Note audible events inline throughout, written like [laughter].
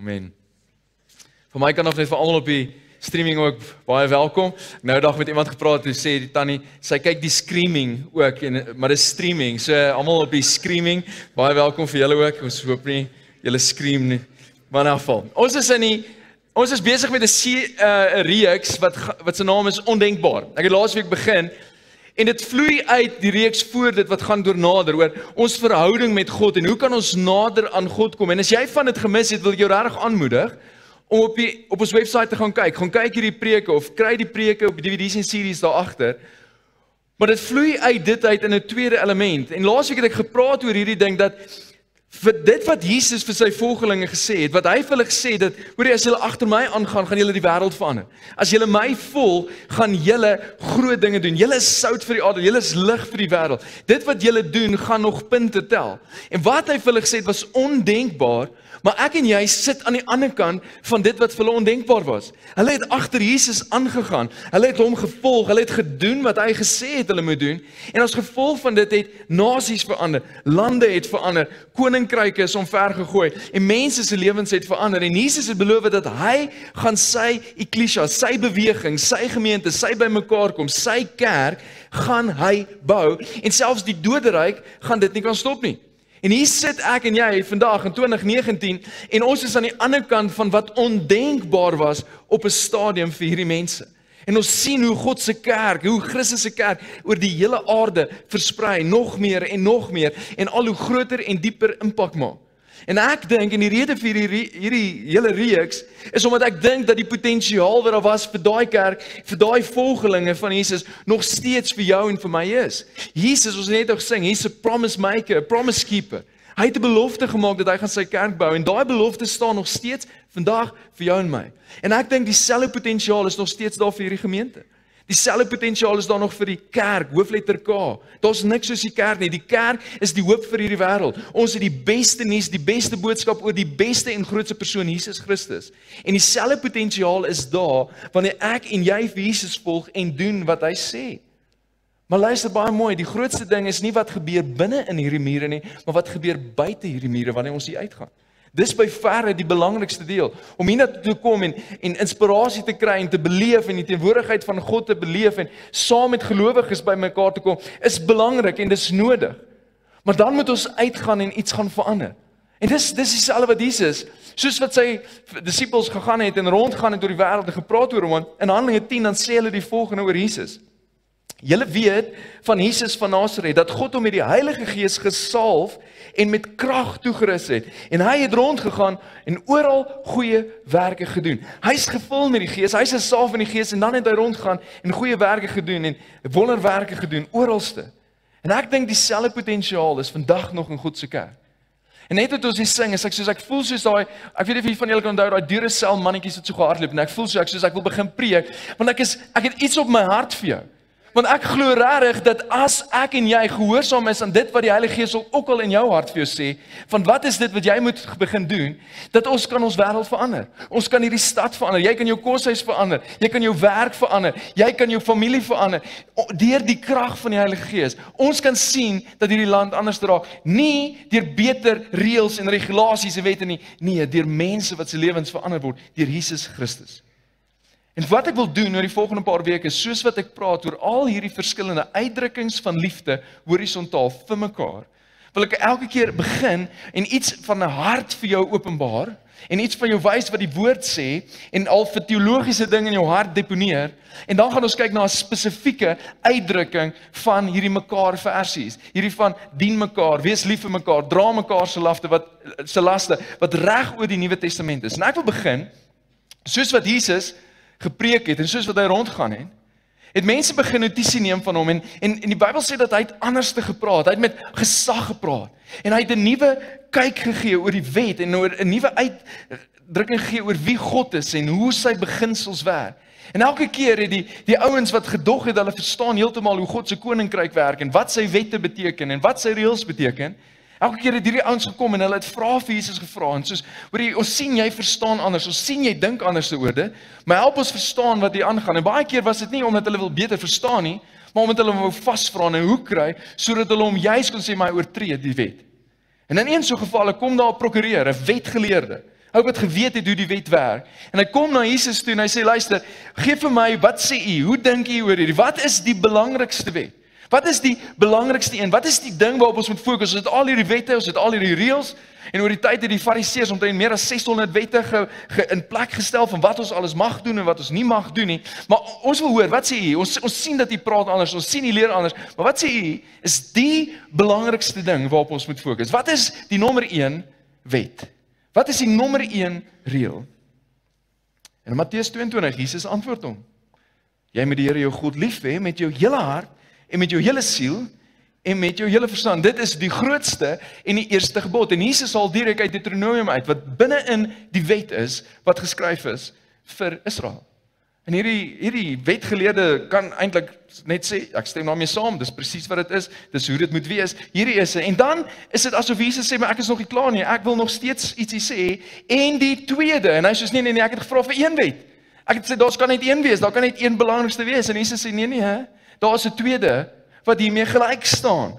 Amen. Vir my kan of net vir almal op die streaming ook baie welkom. Nou dag met iemand gepraat en sê die tannie, sy kyk die screaming ook en maar dis streaming. So almal op die screaming, baie welkom vir julle ook. Ons hoop nie julle scream nie. Maar in geval, ons is in die ons is besig met 'n 'n uh, reeks wat wat se naam is ondenkbaar. Ek het laasweek begin en dit vloei uit die reeks voor dit wat gaan deur nader oor ons verhouding met God en hoe kan ons nader aan God kom? En as jy van dit gemis het, wil ek jou regtig aanmoedig om op die op ons webwerf te gaan kyk. Gaan kyk hierdie preke of kry die preke op DVD's en series daar agter. Maar dit vloei uit dit uit in 'n tweede element. En laasweek het ek gepraat oor hierdie ding dat vir dit wat Jesus vir sy volgelinge gesê het, wat hy vir hulle gesê het, hoorie as julle agter my aangaan, gaan julle die wêreld verander. As julle my volg, gaan julle groot dinge doen. Julle is sout vir die aarde, julle is lig vir die wêreld. Dit wat julle doen, gaan nog punte tel. En wat hy vir hulle gesê het was ondenkbaar, Maar ek en jy sit aan die ander kant van dit wat vir hulle ondenkbaar was. Hulle het agter Jesus aangegaan. Hulle het hom gevolg. Hulle het gedoen wat hy gesê het hulle moet doen. En as gevolg van dit het nasies verander. Lande het verander. Koninkryke is omvergegooi en mense se lewens het verander. En Jesus het beloof dat hy gaan sy ekklesia, sy beweging, sy gemeente, sy bymekaar kom, sy kerk gaan hy bou en selfs die doderyk gaan dit nie kan stop nie. En hier sit ek en jy vandag in 2019 en ons is aan die ander kant van wat ondenkbaar was op 'n stadium vir hierdie mense. En ons sien hoe God se kerk, hoe Christus se kerk oor die hele aarde versprei, nog meer en nog meer en al hoe groter en dieper impak maak. En ek dink en die rede vir hierdie hierdie hele reeks is omdat ek dink dat die potensiaal wat daar was vir daai kerk, vir daai volgelinge van Jesus nog steeds vir jou en vir my is. Jesus, ons net gesing, he's a promise maker, a promise keeper. Hy het 'n belofte gemaak dat hy gaan sy kerk bou en daai belofte staan nog steeds vandag vir jou en my. En ek dink dieselfde potensiaal is nog steeds daar vir hierdie gemeente. Dieselfde potensiaal is daar nog vir die kerk, hoofletter K. Daar's niks soos die kerk nie. Die kerk is die hoop vir hierdie wêreld. Ons het die beste nuus, die beste boodskap oor die beste en grootste persoon Jesus Christus. En dieselfde potensiaal is daar wanneer ek en jy vir Jesus volg en doen wat hy sê. Maar luister baie mooi, die grootste ding is nie wat gebeur binne in hierdie mure nie, maar wat gebeur buite hierdie mure wanneer ons hier uitgaan. Dis by verre die belangrikste deel om hiernatoe te kom en en inspirasie te kry en te beleef en die teenwoordigheid van God te beleef en saam met gelowiges bymekaar te kom is belangrik en dis nodig. Maar dan moet ons uitgaan en iets gaan verander. En dis dis dieselfde wat Jesus soos wat sy disippels gegaan het en rondgaan het oor die wêreld en gepraat oor hom in Handelinge 10 dan sê hulle die volgende oor Jesus. Julle weet van Jesus van Nasaret dat God hom met die Heilige Gees gesalf en met krag toegerus het en hy het rondgegaan en oral goeie werke gedoen. Hy's gevul met die Gees, hy's gesalf in die Gees en dan het hy rondgegaan en goeie werke gedoen en wonderwerke gedoen oralste. En ek dink dieselfde potensiaal is vandag nog in God se kerk. En net het ons hier sing, ek soos ek voel soos daai ek weet nie of jy van julle kan onthou daai dure sel mannetjies wat so gehardloop en ek voel so ek soos ek wil begin preek want ek is ek het iets op my hart vir jou. Want ek glo regtig dat as ek en jy gehoorsaam is aan dit wat die Heilige Gees ook al in jou hart vir jou sê, van wat is dit wat jy moet begin doen, dat ons kan ons wêreld verander. Ons kan hierdie stad verander. Jy kan jou koshuis verander. Jy kan jou werk verander. Jy kan jou familie verander deur die krag van die Heilige Gees. Ons kan sien dat hierdie land anders raak, nie deur beter reëls en regulasies en wette nie, nee, deur mense wat se lewens verander word deur Jesus Christus. En wat ek wil doen oor die volgende paar weke, soos wat ek praat oor al hierdie verskillende uitdrukkings van liefde horisontaal vir mekaar, wil ek elke keer begin en iets van 'n hart vir jou openbaar en iets van jou wys wat die woord sê en al vir teologiese dinge in jou hart deponeer en dan gaan ons kyk na 'n spesifieke uitdrukking van hierdie mekaar versies. Hierdie van dien mekaar, wees lief vir mekaar, dra mekaar se laste wat se laste wat reg oor die Nuwe Testament is. En ek wil begin soos wat Jesus gepreek het en soos wat hy rondgaan het, het mense begin notisie neem van hom en en en die Bybel sê dat hy het anders te gepraat. Hy het met gesag gepraat en hy het 'n nuwe kyk gegee oor die wet en oor 'n nuwe uitdrukking gegee oor wie God is en hoe sy beginsels werk. En elke keer het die die ouens wat gedog het hulle verstaan heeltemal hoe God se koninkryk werk en wat sy wette beteken en wat sy reëls beteken, Elke keer het hierdie ouens gekom en hulle het vra vir Jesus gevra en soos hoor jy ons sien jy verstaan anders, ons sien jy dink anders oor dit, maar help ons verstaan wat hier aangaan. En baie keer was dit nie omdat hulle wil beter verstaan nie, maar omdat hulle wou vasvra en 'n hoek kry sodat hulle hom juis kon sê my oortree die wet. En in een so geval kom daar 'n prokureur, 'n wetgeleerde, Ou wat geweet het hoe die wet werk. En hy kom na Jesus toe en hy sê luister, gee vir my, wat sê u? Hoe dink u oor hierdie? Wat is die belangrikste wet? Wat is die belangrikste een? Wat is die ding waarop ons moet fokus? Ons het al hierdie wette, ons het al hierdie reëls en oor die tyd het die fariseërs omtrent meer as 600 wette ge, ge, in plek gestel van wat ons alles mag doen en wat ons nie mag doen nie. Maar ons wil hoor, wat sê u? Ons ons sien dat u praat anders, ons sien u leer anders. Maar wat sê u is die belangrikste ding waarop ons moet fokus? Wat is die nommer 1 wet? Wat is die nommer 1 reël? En Matteus 22, Jesus antwoord hom. Jy moet die Here jou God lief hê met jou hele hart en met jou hele siel en met jou hele verstand. Dit is die grootste en die eerste gebod. En Jesus haal direk uit Deuteronomium uit wat binne in die wet is wat geskryf is vir Israel. En hierdie hierdie wetgeleerde kan eintlik net sê ek stem daarmee saam, dis presies wat dit is. Dis hoe dit moet wees. Hierdie is en dan is dit asof Jesus sê maar ek is nog nie klaar nie. Ek wil nog steeds ietsie sê en die tweede en hy sê nee nee nee ek het gevra vir een wet. Ek het sê daar's kan net een wees, daar kan net een belangrikste wees en Jesus sê nee nee hè. Daar's 'n tweede wat hiermee gelyk staan.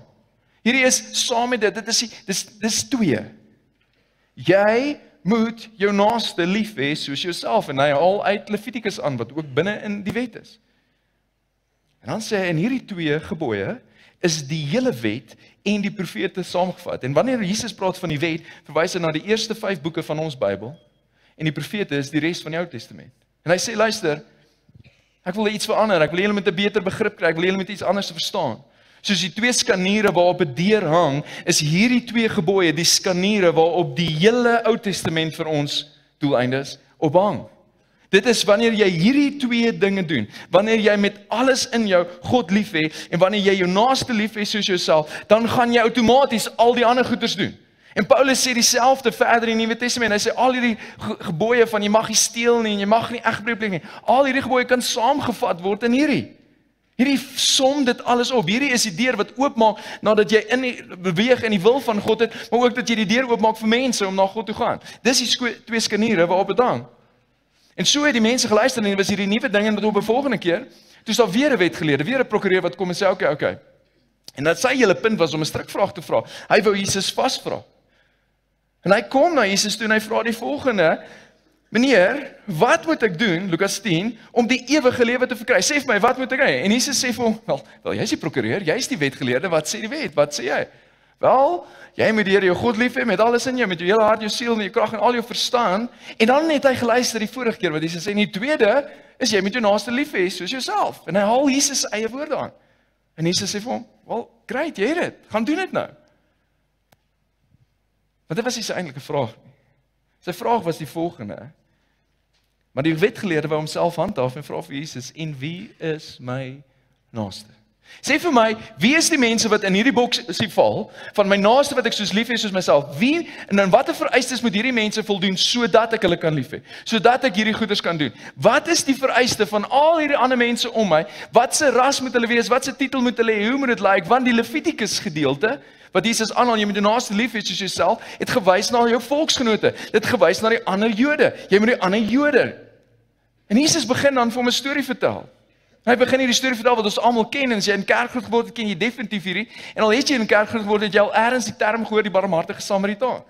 Hierdie is saam met dit. Dit is dis dis twee. Jy moet jou naaste lief hê soos jouself en hy haal uit Levitikus aan wat ook binne in die wet is. En dan sê hy in hierdie twee gebooie is die hele wet en die profete saamgevat. En wanneer Jesus praat van die wet, verwys hy na die eerste 5 boeke van ons Bybel en die profete is die res van die Ou Testament. En hy sê luister, ek wil iets verander, ek wil julle met 'n beter begrip kry, ek wil julle met iets anders verstaan. Soos die twee skaniere waarop 'n deur hang, is hierdie twee gebooie die skaniere waarop die hele Ou Testament vir ons doeleindes ophang. Dit is wanneer jy hierdie twee dinge doen, wanneer jy met alles in jou God liefhet en wanneer jy jou naaste liefhet soos jouself, dan gaan jy outomaties al die ander goeders doen. En Paulus sê dieselfde verder in die Nuwe Testament. Hy sê al hierdie gebooie van jy mag nie steel nie en jy mag nie egbreek pleeg nie. Al hierdie gebooie kan saamgevat word in hierdie. Hierdie som dit alles op. Hierdie is die deur wat oopmaak nadat jy in die, beweeg in die wil van God het, maar ook dat jy die deur oopmaak vir mense om na God toe gaan. Dis die twee skaniere waarop dit hang. En so het die mense geluister en was hierdie nuwe ding en wat op 'n volgende keer, toe staan weer 'n wetgeleerde, weer 'n prokureur wat kom en sê, "Oké, okay, oké." Okay. En dat sy hele punt was om 'n strikvraag te vra. Hy wou Jesus vasvra. En hy kom na Jesus toe en hy vra die volgende: Meneer, wat moet ek doen, Lukas 10, om die ewige lewe te verkry? Sê vir my, wat moet ek doen? En Jesus sê vir hom, wel, wel jy's die prokureur, jy's die wetgeleerde, wat sê die wet? Wat sê jy? Wel, jy moet die Here jou God lief hê met alles in jou, met jou hele hart, jou siel en jou krag en al jou verstand. En dan het hy geluister die vorige keer wat Jesus sê, en die tweede is jy moet jou naaste lief hê soos jouself. En hy haal Jesus se eie woorde aan. En Jesus sê vir hom, wel, great, jy het dit. Gaan doen dit nou. Dit was sy eintlike vraag nie. Sy vraag was die volgende: Maar die wetgeleerde wou homself handhaaf en vra vir Jesus: "En wie is my naaste?" Sê vir my, wie is die mense wat in hierdie boks sien val van my naaste wat ek soos lief het soos myself? Wie en dan watter vereistes moet hierdie mense voldoen sodat ek hulle kan lief hê? Sodat ek hierdie goeders kan doen. Wat is die vereiste van al hierdie ander mense om my? Wat se ras moet hulle wees? Wat se titel moet hulle hê? Hoe moet dit lyk? Want die Levitikus gedeelte wat Jesus aanhaal jy moet die naaste lief hê soos jouself, het gewys na jou volksgenote. Dit gewys na die ander Jode. Jy moet die ander Jode En Jesus begin dan vir hom 'n storie vertel. Hy begin hierdie storie vertel wat ons almal ken en as jy in kerk groot geword het, ken jy definitief hierdie. En al het jy in kerk groot geword het, jy al eers die term gehoor die barmhartige Samaritaan.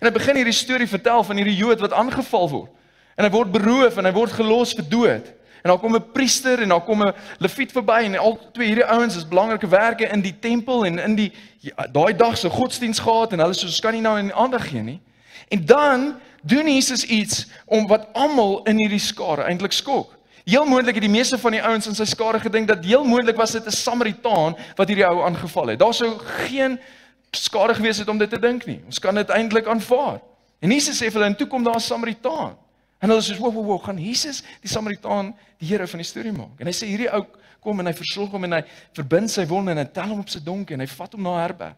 En hy begin hierdie storie vertel van hierdie Jood wat aangeval word. En hy word beroof en hy word gelos vir dood. En dan kom 'n priester en dan kom 'n leviet verby en al twee hierdie ouens is belangrike werke in die tempel en in die ja, daai dag se godsdiens gehad en hulle sê ons kan nie nou in aandag gee nie. En dan doen Jesus iets om wat almal in hierdie skare eintlik skok. Heel moontlik het die meeste van die ouens in sy skare gedink dat heel moontlik was dit 'n Samaritaan wat hierdie ou aangeval het. Daar sou geen skade gewees het om dit te dink nie. Ons kan dit eintlik aanvaar. En Jesus sê vir hulle en toe kom daar 'n Samaritaan. En hulle sê, "Wo wo wo, gaan Jesus die Samaritaan die Here van die storie maak?" En hy sê hierdie ou kom en hy versorg hom en hy verbind sy wonde en hy tel hom op sy donkie en hy vat hom na herberg.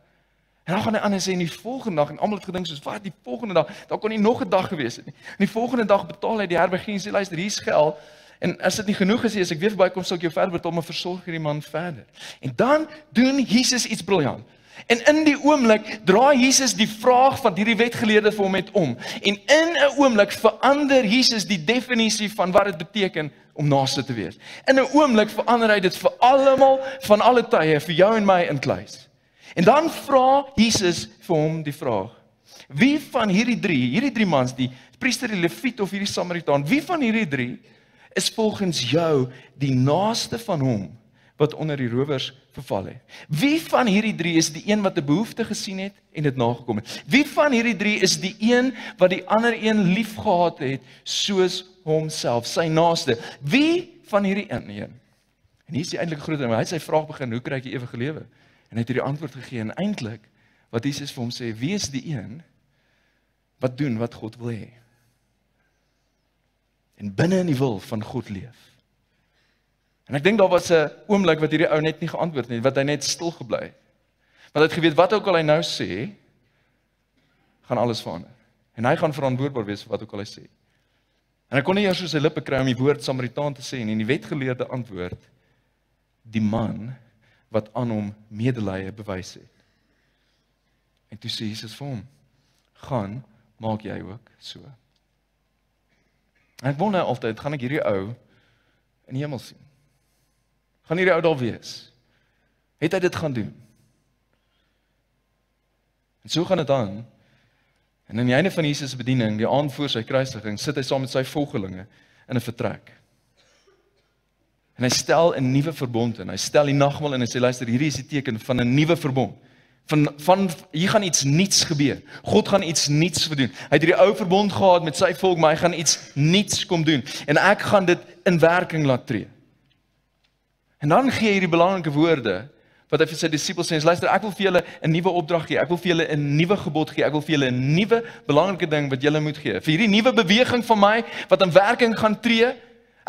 En dan gaan hy aan en sê in die volgende dag en almal het gedink soos wat die volgende dag, daar kon nie nog 'n dag gewees het nie. In die volgende dag betaal hy die herbergien sê luister, hier's geld. En as dit nie genoeg is nie, as ek weer verby kom, sal ek jou verder betaal om 'n versorger hierdie man verder. En dan doen Jesus iets briljant. En in die oomblik draai Jesus die vraag van hierdie wetgeleerde vir hom met om. En in 'n oomblik verander Jesus die definisie van wat dit beteken om naaste te wees. In 'n oomblik verander hy dit vir almal van alle tye, vir jou en my in kluis. En dan vra Jesus vir hom die vraag: Wie van hierdie drie, hierdie drie mans, die priester, die leviet of hierdie samaritaan? Wie van hierdie 3 is volgens jou die naaste van hom wat onder die rowers verval het? Wie van hierdie 3 is die een wat 'n behoefte gesien het en dit nagekom het? Wie van hierdie 3 is die een wat die ander een liefgehad het soos homself, sy naaste? Wie van hierdie een? een? En hier is die eintlike groot ding, hy het sy vraag begin, hoe kry ek die ewige lewe? En hy het hierdie antwoord gegee en eintlik wat Jesus vir hom sê, wie is die een wat doen wat God wil hê? En binne in die wil van God leef. En ek dink daar was 'n oomblik wat hierdie ou net nie geantwoord het nie, wat hy net stil gebly het. Want hy het geweet wat ook al hy nou sê, gaan alles verander. En hy gaan verantwoordbaar wees vir wat ook al hy sê. En hy kon nie eers so sy lippe kry om die woord Samaritaan te sê en die wetgeleerde antwoord die man wat aan hom medelee bewys het. En toe sê Jesus vir hom: "Gaan, maak jy ook so." En ek wonder altyd, gaan ek hierdie ou in die hemel sien? Gaan hierdie ou daar wees? Het hy dit gaan doen? En so gaan dit aan. En aan die einde van Jesus se bediening, die aand voor sy kruisiging, sit hy saam met sy volgelinge in 'n vertrek. En hy stel 'n nuwe verbond in. Hy stel die nagmaal en hy sê luister, hierdie is die teken van 'n nuwe verbond. Van van hier gaan iets nuuts gebeur. God gaan iets nuuts doen. Hy het hierdie ou verbond gehad met sy volk, maar hy gaan iets nuuts kom doen en ek gaan dit in werking laat tree. En dan gee hy hierdie belangrike woorde wat hy vir sy disippels sê, luister, ek wil vir julle 'n nuwe opdrag gee. Ek wil vir julle 'n nuwe gebod gee. Ek wil vir julle 'n nuwe belangrike ding wat julle moet gee. Vir hierdie nuwe beweging van my wat in werking gaan tree,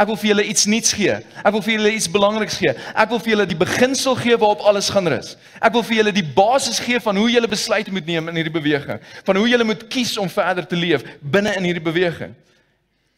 Ek wil vir julle iets nuuts gee. Ek wil vir julle iets belangriks gee. Ek wil vir julle die beginsel gee waarop alles gaan rus. Ek wil vir julle die basis gee van hoe julle besluite moet neem in hierdie beweging, van hoe julle moet kies om verder te leef binne in hierdie beweging.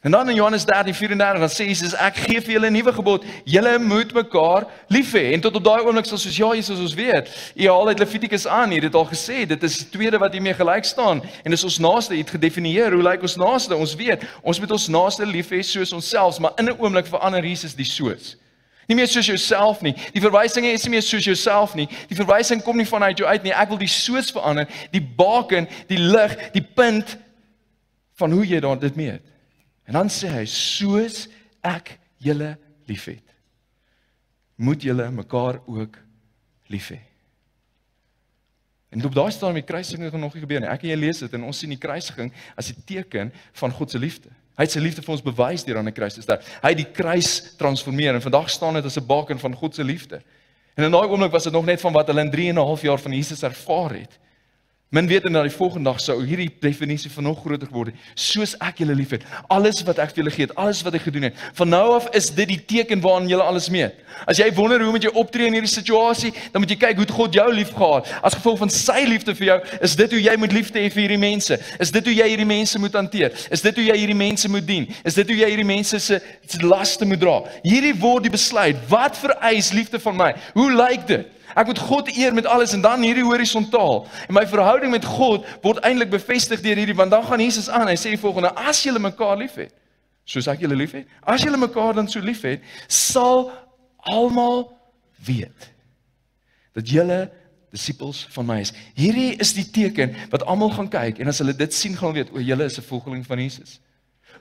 En dan in Johannes 13:34 dan sê Jesus ek gee vir julle 'n nuwe gebod. Julle moet mekaar lief hê. En tot op daai oomblik sal soos ja Jesus ons weet. U haal uit Levitikus aan, hier het al gesê dit is die tweede wat hiermee gelyk staan en dis ons naaste het gedefinieer hoe lyk ons naaste? Ons weet, ons moet ons naaste lief hê soos onsself, maar in 'n oomblik verander Jesus die soos. Nie meer soos jouself nie. Die verwysing is nie meer soos jouself nie. Die verwysing kom nie vanuit jou uit nie. Ek wil die soos verander, die baken, die lig, die punt van hoe jy dit meet. En dan sê hy soos ek julle liefhet, moet julle mekaar ook lief hê. En op daai staan met kruisiging het nog nie gebeur nie. Ek en jy lees dit en ons sien die kruisiging as 'n teken van God se liefde. Hy het sy liefde vir ons bewys deur aan die kruis te sterf. Hy het die kruis transformeer en vandag staan dit as 'n baken van God se liefde. En in daai oomblik was dit nog net van wat hulle in 3 en 'n half jaar van Jesus ervaar het. Men weet en na die volgende dag sou hierdie definisie van nog groter het. Soos ek julle liefhet, alles wat ek vir julle gee, alles wat ek gedoen het. Van nou af is dit die teken waaraan julle alles meet. As jy wonder hoe moet jy optree in hierdie situasie, dan moet jy kyk hoe God jou liefgehad. As gevolg van sy liefde vir jou, is dit hoe jy moet liefde hê vir hierdie mense. Is dit hoe jy hierdie mense moet hanteer? Is dit hoe jy hierdie mense moet dien? Is dit hoe jy hierdie mense se laste moet dra? Hierdie word die besluit. Wat vereis liefde van my? Hoe lyk dit? Ek moet God eer met alles en dan hierdie horisontaal. En my verhouding met God word eintlik bevestig deur hierdie want dan gaan Jesus aan. Hy sê die volgende: As julle mekaar liefhet, soos ek julle liefhet, as julle mekaar dan so liefhet, sal almal weet dat julle disippels van my is. Hierdie is die teken wat almal gaan kyk en as hulle dit sien gaan weet o, julle is 'n volgeling van Jesus.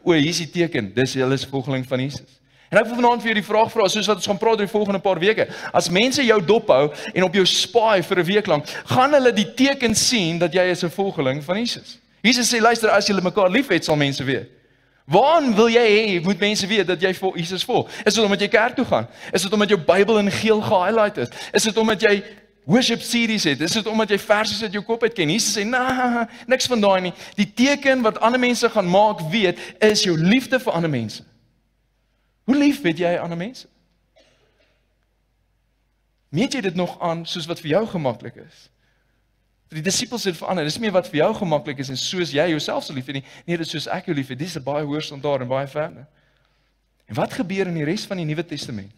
O, hier is die teken, dis julle is volgeling van Jesus. En ek wil vanaand vir jou die vraag vra, soos wat ons gaan praat oor die volgende paar weke. As mense jou dophou en op jou spy vir 'n week lank, gaan hulle die teken sien dat jy is 'n volgeling van Jesus. Jesus sê luister, as julle mekaar liefhet, sal mense weet. Waarom wil jy hê moet mense weet dat jy vir Jesus volg? Is dit omdat jy kerk toe gaan? Is dit omdat jou Bybel in geel gehighlight is? Is dit omdat jy worship series het? Is dit omdat jy verse uit jou kop uit ken? Jesus sê, "Nee, niks van daai nie. Die teken wat ander mense gaan maak weet, is jou liefde vir ander mense." Hoe lief het jy ander mense? Meet jy dit nog aan soos wat vir jou gemaklik is? Vir die disippels het verander. Dis nie meer wat vir jou gemaklik is en soos jy jouself so liefhet nie. Nee, dit is soos ek jou liefhet. Dis 'n baie hoër standaard en baie verder. En wat gebeur in die res van die Nuwe Testament?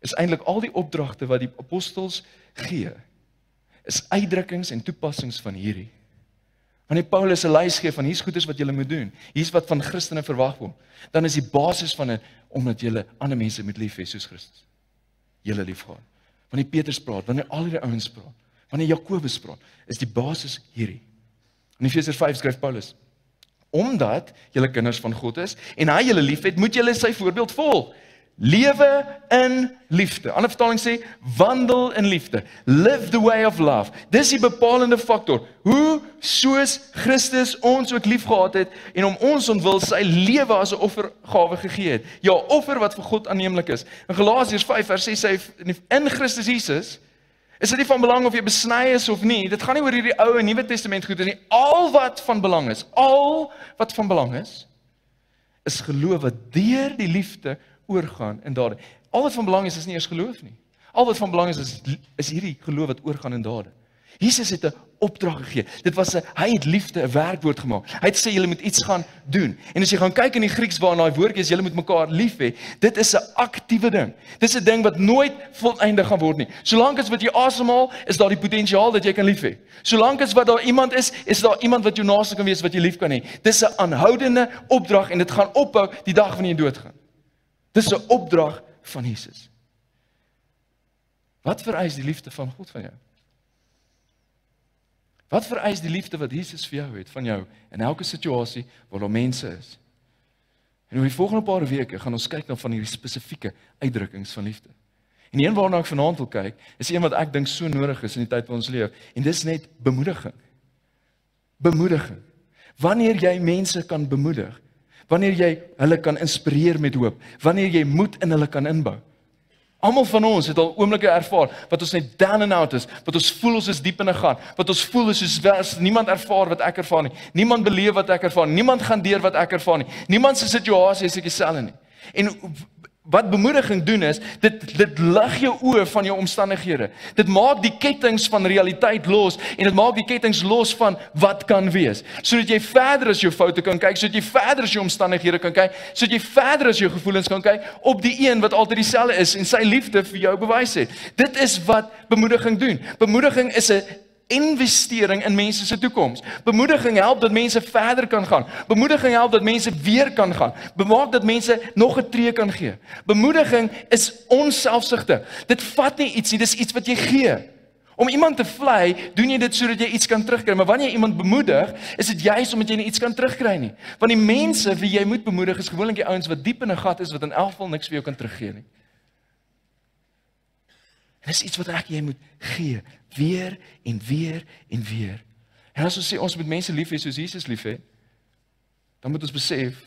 Is eintlik al die opdragte wat die apostels gee, is uitdrukkings en toepassings van hierdie. Wanneer Paulus 'n lys gee van hier's goeders wat julle moet doen, hier's wat van Christene verwag word, dan is die basis van dit omdat julle ander mense moet lief hê soos Christus. Julle liefgaan. Wanneer Petrus praat, wanneer al die ouens praat, wanneer Jakobus praat, is die basis hierdie. In Efesiërs 5 skryf Paulus: omdat julle kinders van God is en hy julle liefhet, moet julle sy voorbeeld volg. Lewe in liefde. Ander vertaling sê wandel in liefde. Live the way of love. Dis die bepalende faktor. Hoe soos Christus ons ook liefgehad het en om ons ontwil sy lewe as 'n offergawe gegee het. Ja, offer wat vir God aanneemlik is. In Galasiërs 5 vers 6 sê hy in Christus Jesus is dit nie van belang of jy besny is of nie. Dit gaan nie oor hierdie Ou en Nuwe Testament goed nie. Al wat van belang is, al wat van belang is, is geloof wat deur die liefde oorgaan in dade. Al wat van belang is is nie eers geloof nie. Al wat van belang is is is hierdie geloof wat oorgaan in dade. Jesus het 'n opdrag gegee. Dit was 'n hy het liefde 'n werkwoord gemaak. Hy het sê julle moet iets gaan doen. En as jy gaan kyk in die Grieks waar daai woordjie is, julle moet mekaar lief hê. Dit is 'n aktiewe ding. Dis 'n ding wat nooit volëindig gaan word nie. Solank as wat jy asemhaal, is daar die potensiaal dat jy kan lief hê. Solank as wat daar iemand is, is daar iemand wat jou naaste kan wees wat jy lief kan hê. Dis 'n aanhoudende opdrag en dit gaan ophou die dag wanneer jy doodgaan. Dis 'n opdrag van Jesus. Wat vereis die liefde van God van jou? Wat vereis die liefde wat Jesus vir jou het van jou in elke situasie waar daar mense is? En oor die volgende paar weke gaan ons kyk na van hierdie spesifieke uitdrukkings van liefde. En een waarna ek vanaand wil kyk, is een wat ek dink so nodig is in die tyd waarin ons leef, en dis net bemoediging. Bemoediging. Wanneer jy mense kan bemoedig, wanneer jy hulle kan inspireer met hoop, wanneer jy moed in hulle kan inbou. Almal van ons het al oomblikke ervaar wat ons net down and out is, wat ons voel ons is diep in 'n gat, wat ons voel is soos vers, niemand ervaar wat ek ervaar nie. Niemand beleef wat ek ervaar nie. Niemand gaan deur wat ek ervaar nie. Niemand se situasie is ek dieselfde nie. En wat bemoediging doen is dit dit lig jou oë van jou omstandighede. Dit maak die kettinge van realiteit los en dit maak die kettinge los van wat kan wees. Sodat jy verder as jou foute kan kyk, sodat jy verder as jou omstandighede kan kyk, sodat jy verder as jou gevoelens kan kyk op die een wat altyd dieselfde is en sy liefde vir jou bewys het. Dit is wat bemoediging doen. Bemoediging is 'n investering in mense se toekoms. Bemoediging help dat mense verder kan gaan. Bemoediging help dat mense weer kan gaan. Bemaak dat mense nog 'n tree kan gee. Bemoediging is onselfsugtig. Dit vat nie iets nie, dis iets wat jy gee. Om iemand te vlei, doen jy dit sodat jy iets kan terugkry, maar wanneer jy iemand bemoedig, is dit juis omdat jy iets kan terugkry nie. Want die mense wie jy moet bemoedig is gewoonlik die ouens wat diep in 'n gat is wat in elk geval niks vir jou kan teruggee nie. En dis iets wat ek jy moet gee, weer en weer en weer. En as ons sê ons moet mense lief hê soos Jesus lief het, dan moet ons besef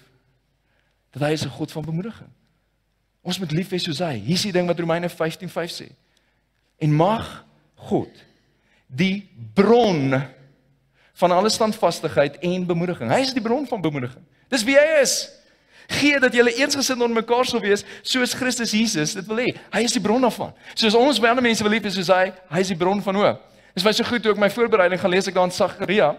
dat hy is 'n God van bemoediging. Ons moet lief hê soos hy. Hier is die ding wat Romeine 15:5 sê. En mag God die bron van alle standvastigheid en bemoediging. Hy is die bron van bemoediging. Dis wie hy is gee dat julle eensgesind onder mekaar sal wees soos Christus Jesus dit wil hê. Hy is die bron daarvan. Soos ons ander mense wil lief hê soos hy, hy is die bron van hoop. Dis baie so goed toe ek my voorbereiding gaan lees ek daar in Sagaria.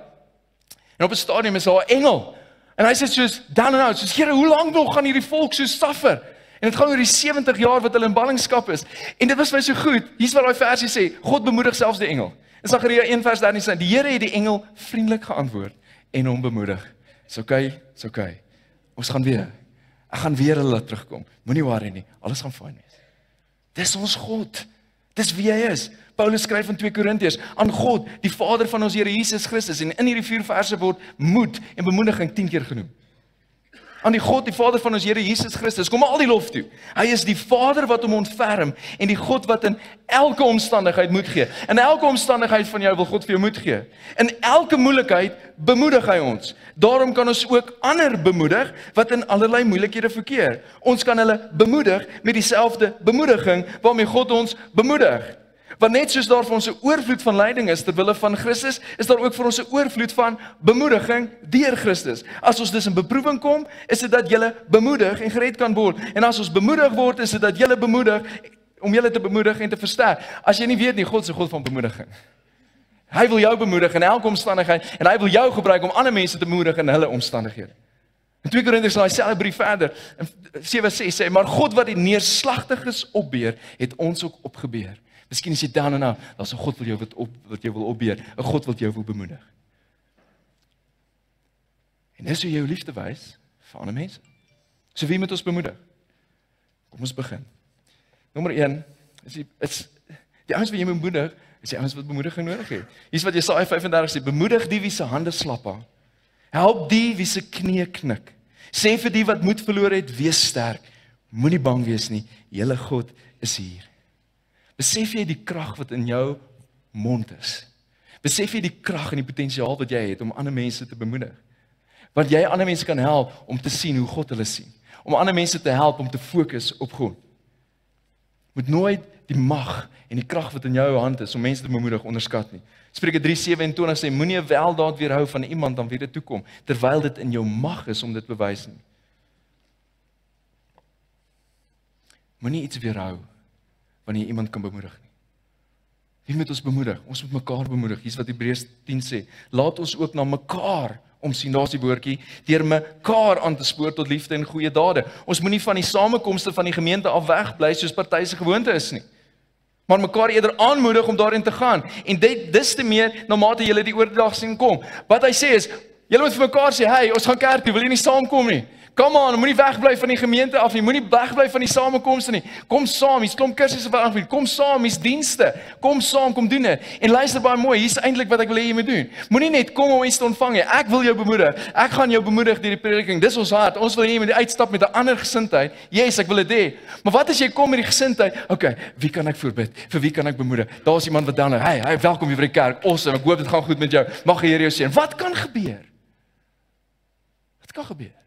En op 'n stadium is daar 'n engel. En hy sê soos dan en nou, soos Here, hoe lank nog gaan hierdie volk so suffer? En dit gaan oor die 70 jaar wat hulle in ballingskap is. En dit was my so goed. Hier's wat daai versie sê, God bemoedig selfs die engel. In Sagaria 1 vers 13 sê die Here het die engel vriendelik geantwoord en hom bemoedig. Dis oukei, dis oukei. Ons gaan weer. Ek gaan weer hulle terugkom. Moenie worry nie. Alles gaan fyn wees. Dis ons God. Dis wie hy is. Paulus skryf in 2 Korintiërs aan God, die Vader van ons Here Jesus Christus en in hierdie vier verse word moed en bemoediging 10 keer genoem aan die God die Vader van ons Here Jesus Christus. Kom al die lof toe. Hy is die Vader wat hom ontferm en die God wat in elke omstandigheid moed gee. In elke omstandigheid van jou wil God vir jou moed gee. In elke moeilikheid bemoedig hy ons. Daarom kan ons ook ander bemoedig wat in allerlei moeilikhede verkeer. Ons kan hulle bemoedig met dieselfde bemoediging waarmee God ons bemoedig. Want net soos daar vir ons 'n oorvloed van lyding is ter wille van Christus, is daar ook vir ons 'n oorvloed van bemoediging deur Christus. As ons dus in beproewing kom, is dit dat jy bemoedig en gered kan word. En as ons bemoedig word, is dit dat jy bemoedig om julle te bemoedig en te versterk. As jy nie weet nie, God se God van bemoediging. Hy wil jou bemoedig in elke omstandigheid en hy wil jou gebruik om ander mense te bemoedig in hulle omstandighede. In 2 Korintiërs sê hy selfe brief verder in 7:6 sê maar God wat die neerslagtiges opbeer, het ons ook opgebeer. Miskien is jy dan en nou, daar's 'n God wat jou wat op wat jy wil opbeer, 'n God wat jou wil bemoedig. En dis hoe jy jou liefde wys vir ander mense. So wie moet ons bemoedig? Kom ons begin. Nommer 1 is die is die ouens wat jy moet bemoedig, is die ouens wat bemoediging nodig het. Hier's wat Jesaja 35 sê, bemoedig die wie se hande slap. Help die wie se knie knik. Sê vir die wat moed verloor het, wees sterk. Moenie bang wees nie. Julle God is hier. Besef jy die krag wat in jou mond is? Besef jy die krag en die potensiaal wat jy het om ander mense te bemoedig? Want jy ander mense kan help om te sien hoe God hulle sien, om ander mense te help om te fokus op God. Moet nooit die mag en die krag wat in jou hand is om mense te bemoedig onderskat nie. Spreuke 3:27 sê moenie 'n weldaad weerhou van iemand aan wie dit toe kom terwyl dit in jou mag is om dit bewys nie. Moenie iets weerhou wanneer jy iemand kan bemoedig nie. Wie moet ons bemoedig? Ons moet mekaar bemoedig. Hier's wat Hebreërs 10 sê. Laat ons ook na mekaar om sien daar's die woordjie deur mekaar aan te spoor tot liefde en goeie dade. Ons moenie van die samekomste van die gemeente af wegbly soos party se gewoonte is nie. Maar mekaar eerder aanmoedig om daarin te gaan. En dit dis te meer na mate jy die oordag sien kom. Wat hy sê is, julle moet vir mekaar sê, "Hey, ons gaan kerk toe, wil jy nie saamkom nie?" Kom aan, moenie wegbly van die gemeente af nie. Moenie wegbly van die samekomste nie. Kom saam, hier's klomp kursusse wat aanbied. Kom saam, hier's dienste. Kom saam, kom doen dit. En luister baie mooi, hier's eintlik wat ek wil hê jy moet doen. Moenie net kom om iets te ontvang nie. Ek wil jou bemoedig. Ek gaan jou bemoedig deur die prediking. Dis ons hart. Ons wil hê jy moet uitstap met 'n ander gesindheid. Yes, ek wil dit hê. Maar wat as jy kom met die gesindheid? Okay, wie kan ek voorbid? Vir wie kan ek bemoedig? Daar's iemand wat dan, hey, hey, welkom hier by die kerk. Awesome. Ek hoop dit gaan goed met jou. Mag die Here jou seën. Wat kan gebeur? Wat kan gebeur?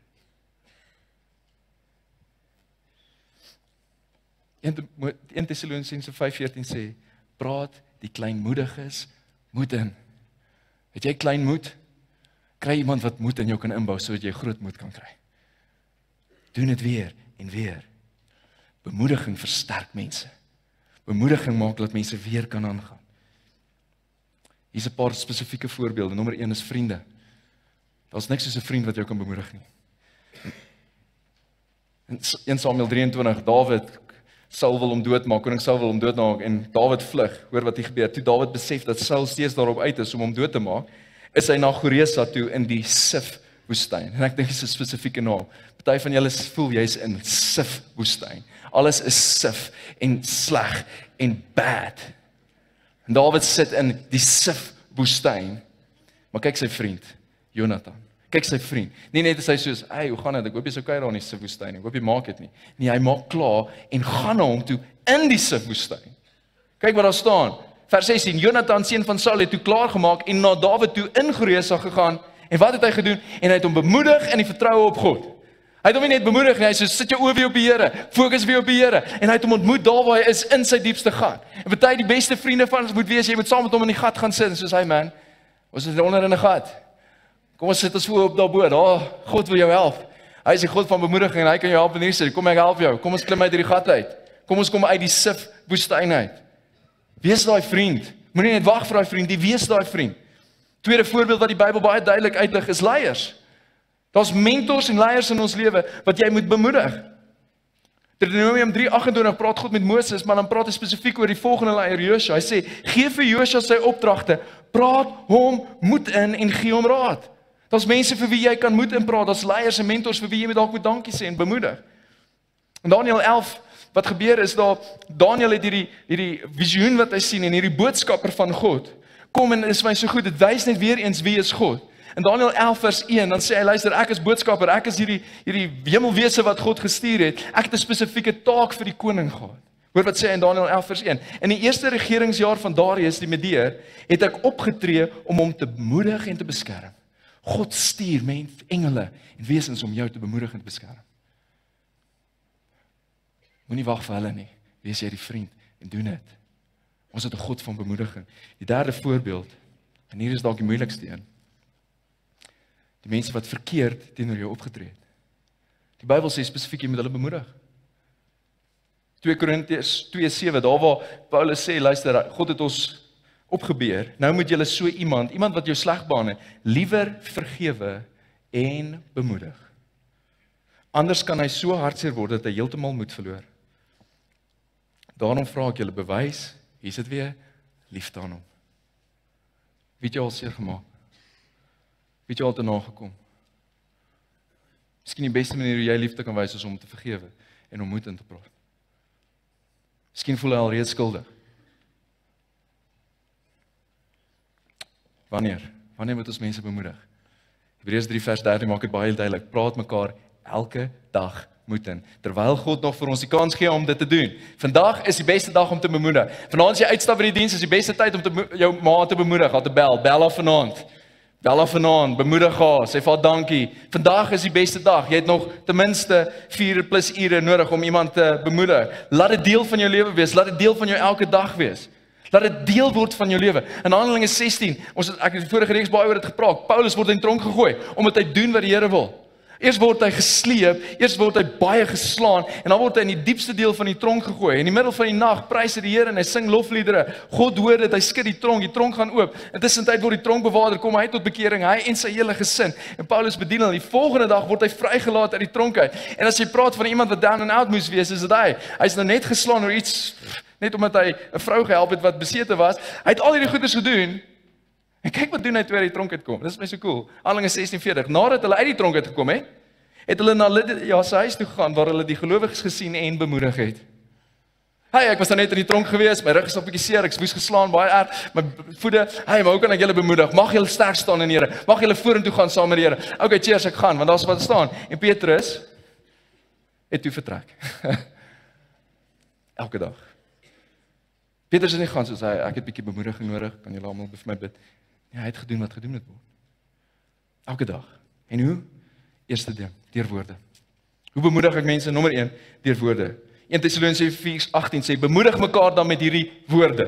1 Tessalonisense 5:14 sê praat die kleinmoediges moed in. Het jy klein moed? Kry iemand wat moed in jou kan inbou sodat jy groot moed kan kry. Doen dit weer en weer. Bemoediging versterk mense. Bemoediging maak dat mense weer kan aangaan. Hier's 'n paar spesifieke voorbeelde. Nommer 1 is vriende. Daar's niks soos 'n vriend wat jou kan bemoedig nie. In 1 Samuel 23, Dawid Saul wil hom doodmaak, koning Saul wil hom doodmaak en Dawid vlug. Hoor wat hier gebeur. Toe Dawid besef dat Saul steeds daarop uit is om hom dood te maak, is hy na Goresa toe in die Sif woestyn. En ek dink dis 'n spesifieke naam. Party van julle voel jy's in Sif woestyn. Alles is sif en sleg en bad. En Dawid sit in die Sif woestyn. Maar kyk sy vriend, Jonathan kyk sy vriend. Nie net as hy soos, "Hey, hoe gaan dit? Ek hoop jy's okay daar in die Sif-woestyn. Ek hoop jy maak dit nie." Nee, hy maak klaar en gaan na hom toe in die Sif-woestyn. Kyk wat daar staan. Vers 16: Jonathan seun van Saul het toe klaar gemaak en na Dawid toe in Geresa gegaan. En wat het hy gedoen? En hy het hom bemoedig in die vertroue op God. Hy het hom nie net bemoedig nie, hy sê sit jou oë weer op die Here, fokus weer op die Here en hy het hom ontmoet daar waar hy is in sy diepste gat. En party die beste vriende van ons moet wees, jy moet saam met hom in die gat gaan sit soos hy man. Ons is onder in 'n gat. Kom ons sit ons voor op daarbo. Daar, God wil jou help. Hy is die God van bemoediging en hy kan jou help in hierdie sê, kom ek help jou. Kom ons klim uit hierdie gat uit. Kom ons kom uit die sif woestyn uit. Wees daai vriend. Moenie net wag vir daai vriend, jy wees daai vriend. Tweede voorbeeld wat die Bybel baie duidelik uitlig is leiers. Daar's mentors en leiers in ons lewe wat jy moet bemoedig. Deuteronomium 3:28 praat God met Moses, maar dan praat hy spesifiek oor die volgende leier Josua. Hy sê: "Gee vir Josua sy opdragte, praat hom moed in en gee hom raad." Daar's mense vir wie jy kan moed inpraat, daar's leiers en mentors vir wie jy dalk moet dankie sê en bemoedig. In Daniël 11 wat gebeur is daar Daniël het hierdie hierdie visioen wat hy sien en hierdie boodskapper van God kom en is my so goed dit wys net weer eens wie is God. In Daniël 11 vers 1 dan sê hy luister ek is boodskapper, ek is hierdie hierdie hemelwese wat God gestuur het. Ek het 'n spesifieke taak vir die koning gehad. Hoor wat sê hy in Daniël 11 vers 1. In die eerste regeringsjaar van Darius die Medeer het ek opgetree om hom te bemoedig en te beskerm. God stuur mense, engele en wesens om jou te bemoedig en te beskerm. Moenie wag vir hulle nie. Wees jy die vriend en doen dit. Ons het 'n God van bemoediging. Die derde voorbeeld, en hier is dalk die moeilikste een. Die mense wat verkeerd teenoor jou opgetree het. Die Bybel sê spesifiek jy moet hulle bemoedig. 2 Korintiërs 2:7 daar waar Paulus sê luister God het ons opgebeur. Nou moet jy so iemand, iemand wat jou sleg behandel, liewer vergewe en bemoedig. Anders kan hy so hartseer word dat hy heeltemal moed verloor. Daarom vra ek julle bewys, hier's dit weer, liefde aan hom. Wie het jou al seer gemaak? Wie het jou al te nagekom? Miskien die beste manier hoe jy liefde kan wys is om te vergewe en om moed in te praat. Miskien voel hy al reeds skuldig. Wanneer? Wanneer moet ons mense bemoedig? Hebreërs 3 vers 13 maak dit baie duidelik. Praat mekaar elke dag moet in terwyl God nog vir ons die kans gee om dit te doen. Vandag is die beste dag om te bemoedig. Vanaand as jy uitstap by die diens is die beste tyd om te jou ma te bemoedig, haar te bel, bel haar vanaand. Bel haar vanaand, bemoedig haar, sê vir haar dankie. Vandag is die beste dag. Jy het nog ten minste 4 plus ure nodig om iemand te bemoedig. Laat dit deel van jou lewe wees, laat dit deel van jou elke dag wees. Laat dit deel word van jou lewe. In Handelinge 16, ons het ek het vorige reeks baie oor dit gepraat. Paulus word in tronk gegooi omdat hy doen wat die Here wil. Eers word hy gesleep, eers word hy baie geslaan en dan word hy in die diepste deel van die tronk gegooi. In die middel van die nag prys hy die Here en hy sing lofliedere. God hoor dit, hy skud die tronk, die tronk gaan oop. Intussen tyd word die tronkbewaarder kom hy tot bekering, hy en sy hele gesin. En Paulus bedien hulle. Die volgende dag word hy vrygelaat uit die tronk uit. En as jy praat van iemand wat down and out moes wees, is dit hy. Hy's nou net geslaan oor iets net omdat hy 'n vrou gehelp het wat besete was. Hy het al hierdie goeders gedoen. En kyk wat doen hy toe uit die tronk uitkom. Dis my so cool. Handelinge 16:40. Nadat hulle uit die tronk uitgekom het, het hulle na ja, sy huis toe gegaan waar hulle die gelowiges gesien en bemoedig het. Hey, ek was nou net in die tronk gewees, my rug is op 'n bietjie seer, ek moes geslaan baie erg, my voete. Hey, maar hoe kan ek julle bemoedig? Mag julle sterk staan in die Here. Mag julle vorentoe gaan saam met die Here. Okay, cheers, ek gaan, want daar's wat staan. En Petrus het toe vertrek. [laughs] Elke dag. Petrus het nie gaan soos hy ek het bietjie bemoediging nodig, kan julle almal vir my bid. Nee, hy het gedoen wat gedoen het word. Elke dag. En hoe? Eerste ding, deur woorde. Hoe bemoedig ek mense? Nommer 1, deur woorde. 1 Tessalonisense 4:18 sê bemoedig mekaar dan met hierdie woorde.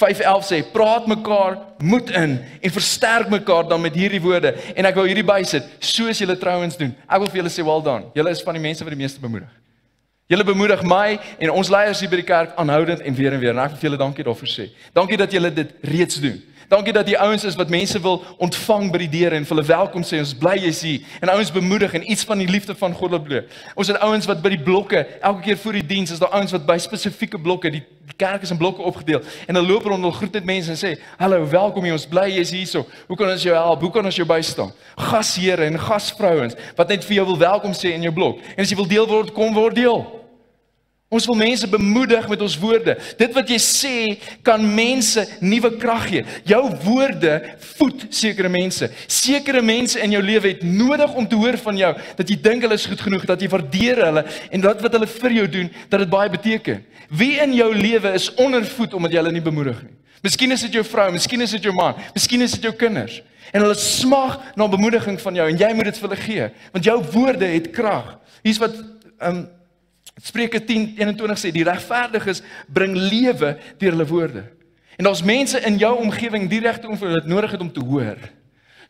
5:11 sê praat mekaar moed in en versterk mekaar dan met hierdie woorde. En ek wou hierdie bysit, soos julle trouens doen. Ek wil vir julle sê well done. Julle is van die mense wat die meeste bemoedig. Julle bemoedig my en ons leiers hier by die kerk aanhoudend en weer en weer. En ek wil julle dankie daarvoor sê. Dankie dat julle dit reeds doen. Dankie dat die ouens is wat mense wil ontvang by die deure en vir hulle welkom sê. Ons bly jy's hier. En ouens bemoedig en iets van die liefde van God laat bloot. Ons het ouens wat by die blokke elke keer voor die diens is daar ouens wat by spesifieke blokke die die kerk is in blokke opgedeel en hulle loop rond en groet net mense en sê hallo welkom hier ons bly jy's hierso hoe kan ons jou help hoe kan ons jou bystaan gasheere en gasvrouens wat net vir jou wil welkom sê in jou blok en as jy wil deel word kom word deel Ons wil mense bemoedig met ons woorde. Dit wat jy sê kan mense nuwe krag gee. Jou woorde voed sekere mense. Sekere mense in jou lewe het nodig om te hoor van jou dat jy dink hulle is goed genoeg, dat jy waardeer hulle en dat wat hulle vir jou doen, dat dit baie beteken. Wie in jou lewe is ondervoed omdat jy hulle nie bemoedig nie? Miskien is dit jou vrou, miskien is dit jou man, miskien is dit jou kinders. En hulle smag na bemoediging van jou en jy moet dit vir hulle gee, want jou woorde het krag. Hier's wat ehm um, Spreuke 10:21 sê die regverdiges bring lewe deur hulle woorde. En daar's mense in jou omgewing direk om vir dit nodig het om te hoor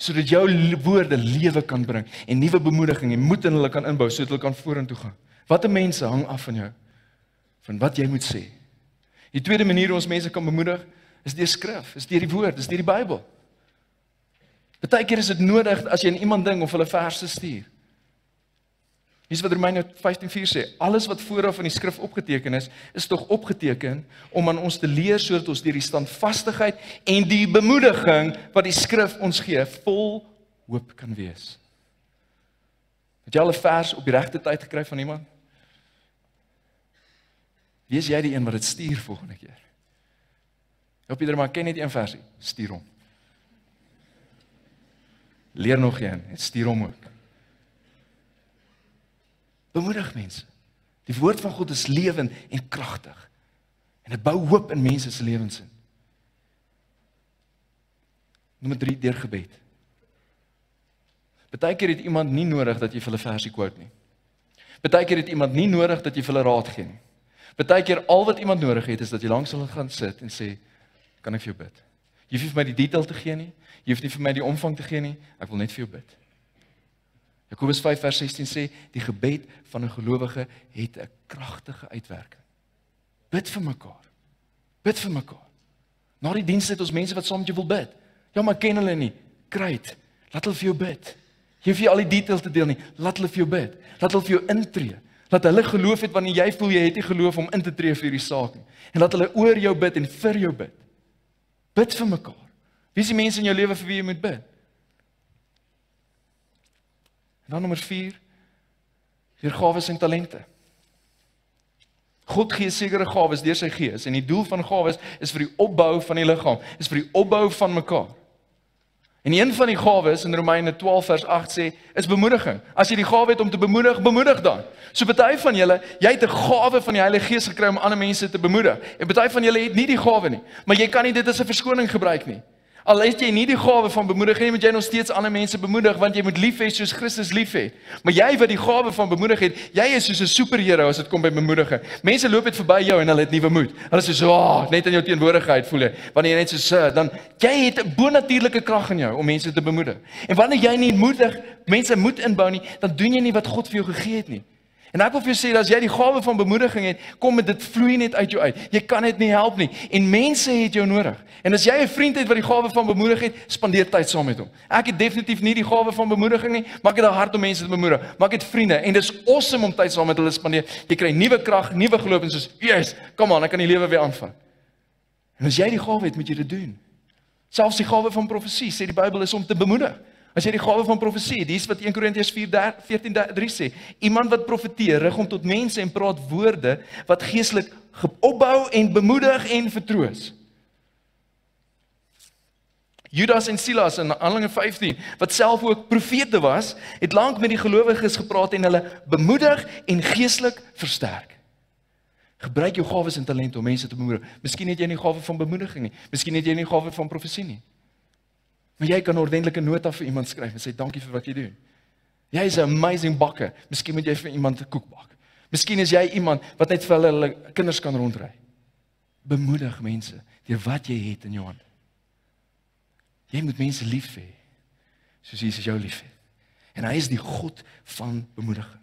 sodat jou woorde lewe kan bring en nuwe bemoediging en moed in hulle kan inbou sodat hulle kan vorentoe gaan. Watter mense hang af van jou van wat jy moet sê. Die tweede manier hoe ons mense kan bemoedig is deur skrif, is deur die woord, is deur die Bybel. Partykeer is dit nodig as jy aan iemand ding of hulle verse stuur. Hier's wat Romeine 15:4 sê, alles wat vooraf in die skrif opgeteken is, is tog opgeteken om aan ons te leer sodat ons deur die standvastigheid en die bemoediging wat die skrif ons gee, vol hoop kan wees. Het jy al 'n vers op die regte tyd gekry van iemand? Wie is jy die een wat dit stuur volgende keer? Hoop jy maar ken net een versie, stuur hom. Leer nog een, stuur hom ook. Bemoedig mense. Die woord van God is lewend en kragtig. En dit bou hoop in mense se lewens in. Nommer 3 deur gebed. Partykeer het iemand nie nodig dat jy vir hulle versie quote nie. Partykeer het iemand nie nodig dat jy vir hulle raad gee nie. Partykeer al wat iemand nodig het is dat jy langs hulle gaan sit en sê, "Kan ek vir jou bid?" Jy hoef nie vir my die detail te gee nie. Jy hoef nie vir my die omvang te gee nie. Ek wil net vir jou bid. Jakobus 5 vers 16 sê die gebed van 'n gelowige het 'n kragtige uitwerking. Bid vir mekaar. Bid vir mekaar. Na die diens het ons mense wat saam met jou wil bid. Ja, maar ken hulle nie. Kryt. Laat hulle vir jou bid. Jy hoef nie al die details te deel nie. Laat hulle vir jou bid. Laat hulle vir jou intree. Laat hulle geloof het wanneer jy voel jy het nie geloof om in te tree vir hierdie saak nie. En laat hulle oor jou bid en vir jou bid. Bid vir mekaar. Wie is die mense in jou lewe vir wie jy moet bid? Dan nommer 4 deur gawes en talente. God gee sekere gawes deur sy gees en die doel van gawes is vir die opbou van die liggaam, is vir die opbou van mekaar. En een van die gawes in Romeine 12 vers 8 sê is bemoediging. As jy die gawe het om te bemoedig, bemoedig dan. So baie van julle, jy het 'n gawe van die Heilige Gees gekry om ander mense te bemoedig. En baie van julle het nie die gawe nie, maar jy kan nie dit as 'n verskoning gebruik nie. Al het jy nie die gawe van bemoediging nie, moet jy nog steeds ander mense bemoedig want jy moet lief hê soos Christus lief het. Maar jy wat die gawe van bemoedig het, jy is soos 'n superheld as dit kom by bemoediging. Mense loop net verby jou en hulle het nuwe moed. Hulle sê so, oh, net in jou teenwoordigheid voel jy. Wanneer jy net so sê, dan jy het 'n bonatuurlike krag in jou om mense te bemoedig. En wanneer jy nie moedig mense moed inbou nie, dan doen jy nie wat God vir jou gegee het nie. En ek wil vir jou sê dat as jy die gawe van bemoediging het, kom dit vloei net uit jou uit. Jy kan dit nie help nie. En mense het jou nodig. En as jy 'n vriend het wat die gawe van bemoediging het, spandeer tyd saam met hom. Ek het definitief nie die gawe van bemoediging nie, maar ek het 'n hart om mense te bemoedig. Maar ek het vriende en dis awesome om tyd saam met hulle te spandeer. Jy kry nuwe krag, nuwe geloof en soos, "Yes, kom aan, ek kan die lewe weer aanvang." En as jy die gawe het, moet jy dit doen. Selfs die gawe van profesie, sê die Bybel is om te bemoedig. As jy die gawe van profesie, dis wat 1 Korintiërs 4:14:3 sê, iemand wat profeteer, rig hom tot mense en praat woorde wat geestelik opbou en bemoedig en vertroos. Judas en Silas in Handelinge 15 wat self ook profete was, het lank met die gelowiges gepraat en hulle bemoedig en geestelik versterk. Gebruik jou gawes en talente om mense te bemoedig. Miskien het jy nie gawe van bemoediging nie. Miskien het jy nie gawe van profesie nie. Maar jy kan 'n ordentlike nota vir iemand skryf en sê dankie vir wat jy doen. Jy is 'n amazing bakker. Miskien moet jy vir iemand 'n koek bak. Miskien is jy iemand wat net vir hulle hulle kinders kan rondry. Bemoedig mense deur wat jy het in jou hand. Jy moet mense lief hê soos Jesus jou lief het. En hy is die God van bemoediging.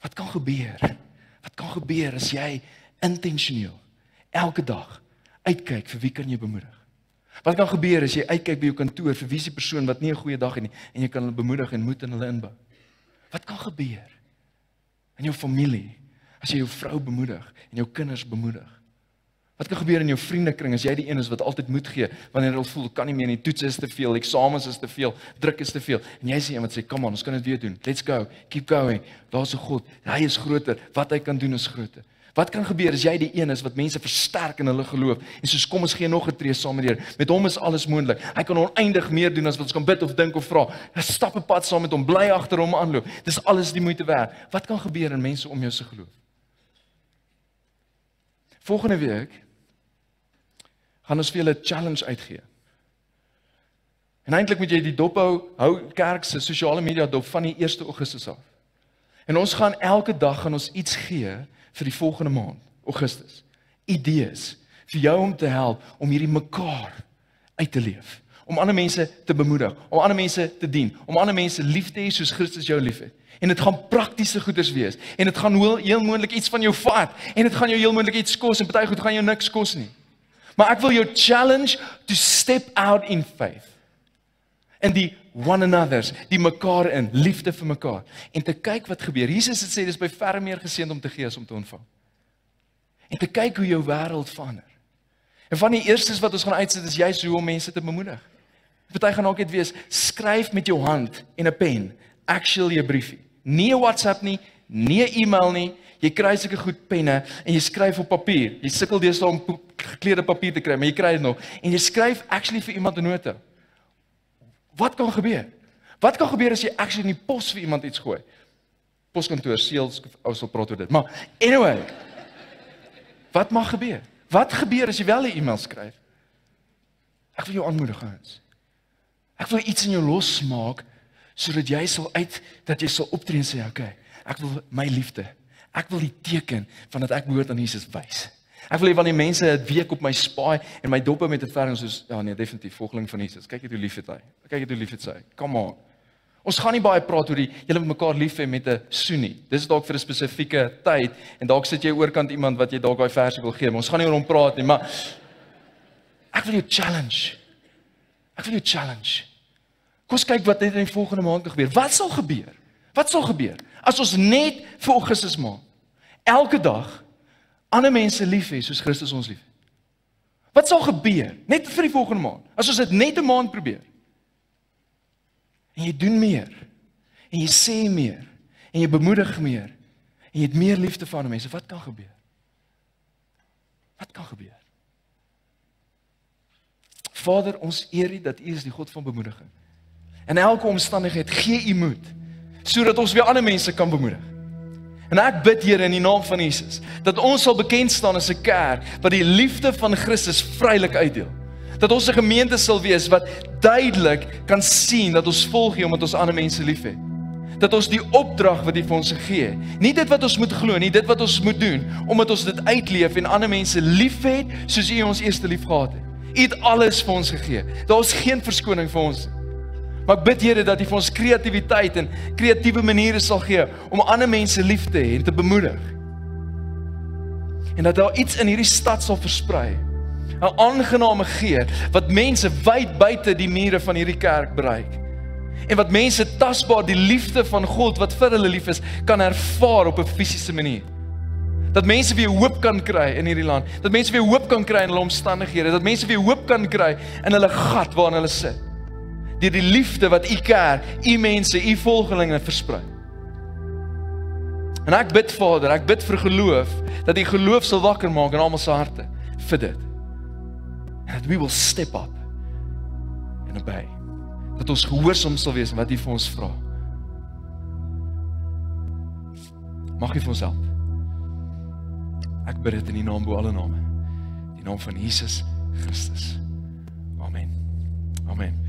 Wat kan gebeur? Wat kan gebeur as jy intentioneel elke dag uitkyk vir wie kan jy bemoedig? Wat kan gebeur as jy uitkyk by jou kantoor vir wie is die persoon wat nie 'n goeie dag het nie en jy kan hulle bemoedig en moed in hulle inbou? Wat kan gebeur in jou familie as jy jou vrou bemoedig en jou kinders bemoedig? Wat kan gebeur in jou vriendekring as jy die een is wat altyd moed gee wanneer hulle voel kan nie meer nie, toets is te veel, eksamens is te veel, druk is te veel en jy sê iemand sê kom aan, ons kan dit weer doen. Let's go. Keep going. Daar's 'n God. Hy is groter. Wat hy kan doen is groter. Wat kan gebeur as jy die een is wat mense versterk in hulle geloof en soos kom ons gee nog 'n tree saam met Here. Met hom is alles moontlik. Hy kan oneindig meer doen as wat ons kan bid of dink of vra. 'n Stap 'n pad saam met hom, bly agter hom aanloop. Dis alles die moeite werd. Wat kan gebeur in mense om jou se geloof? Volgende week gaan ons vir julle 'n challenge uitgee. En eintlik moet jy die dop hou, hou kerk se sosiale media dop van die 1 Augustus af. En ons gaan elke dag gaan ons iets gee vir die volgende maand, Augustus. Idees vir jou om te help om hierdie mekaar uit te leef, om ander mense te bemoedig, om ander mense te dien, om ander mense lief te hê soos Christus jou liefhet. En dit gaan praktiese goeders wees en dit gaan heel, heel moontlik iets van jou vat en dit gaan jou heel moontlik iets kos en party goed gaan jou niks kos nie. Maar ek wil jou challenge to step out in faith. En die one another's, die mekaar in, liefde vir mekaar en te kyk wat gebeur. Jesus het sê dis by ver meer geseënd om te gee as om te ontvang. En te kyk hoe jou wêreld verander. En van die eerstes wat ons gaan uitsit is juist hoe om mense te bemoedig. Party gaan ook net wees, skryf met jou hand en 'n pen, actually 'n briefie. Nie 'n WhatsApp nie, nie 'n e-mail nie. Jy kry seker goed penne en jy skryf op papier. Jy sukkel deesdae om gekleurde papier te kry, maar jy kry dit nog. En jy skryf actually vir iemand 'n nota. Wat kan gebeur? Wat kan gebeur as jy actually in die pos vir iemand iets gooi? Poskantoor seels ou sal praat oor dit. Maar anyway. Wat mag gebeur? Wat gebeur as jy wel 'n e-mail skryf? Ek wil jou aanmoedig ons. Ek wil iets in jou losmaak sodat jy sal uit dat jy sal optree en sê, "Oké, okay, ek wil my liefde. Ek wil die teken van dat ek behoort aan Jesus wys." Ek wil hê wanneer mense 'n week op my spaai en my dop met 'n verring soos ja nee definitief volgeling van Jesus. Kyk net hoe lief het hy. Kyk net hoe lief het hy. Come on. Ons gaan nie baie praat oor die julle mekaar lief hê met 'n soenie. Dis dalk vir 'n spesifieke tyd en dalk sit jy oorkant iemand wat jy dalk daai versie wil gee, maar ons gaan nie oor hom praat nie, maar ek wil jou challenge. Ek wil jou challenge. Kom ons kyk wat net in die volgende maand gebeur. Wat sal gebeur? Wat sal gebeur as ons net vir Augustus maand elke dag ander mense lief hê soos Christus ons lief. Wat sal gebeur net vir die volgende maand as ons dit net 'n maand probeer? En jy doen meer. En jy sê meer. En jy bemoedig meer. En jy het meer liefde vir ander mense. Wat kan gebeur? Wat kan gebeur? Vader, ons eer U dat U is die God van bemoediging. In elke omstandigheid gee U moed sodat ons weer ander mense kan bemoedig. En ek bid Here in die naam van Jesus dat ons sal bekend staan as 'n kerk wat die liefde van Christus vrylik uitdeel. Dat ons 'n gemeente sal wees wat duidelik kan sien dat ons volg U omdat ons ander mense liefhet. Dat ons die opdrag wat U vir ons gegee het, nie dit wat ons moet glo nie, dit wat ons moet doen, omdat ons dit uitleef en ander mense liefhet soos U ons eerste liefgehad het. U het alles vir ons gegee. Daar's geen verskoning vir ons nie. Maar ek bid Here dat U vir ons kreatiwiteit en kreatiewe maniere sal gee om ander mense lief te hê en te bemoedig. En dat daar iets in hierdie stad sal versprei. 'n Aangename geur wat mense wyd buite die mure van hierdie kerk bereik. En wat mense tasbaar die liefde van God wat vir hulle lief is, kan ervaar op 'n fisiese manier. Dat mense weer hoop kan kry in hierdie land. Dat mense weer hoop kan kry in hulle omstandighede. Dat mense weer hoop kan kry in hulle gat waarin hulle sit deur die liefde wat u kerk, u mense, u volgelinge versprei. En ek bid Vader, ek bid vir geloof dat u geloof sal wakker maak in almal se harte vir dit. That we will step up and obey. Dat ons gehoorsaam sal wees wat u vir ons vra. Mag u vir ons help. Ek bid dit in die naam bo alle name. Die naam van Jesus Christus. Amen. Amen.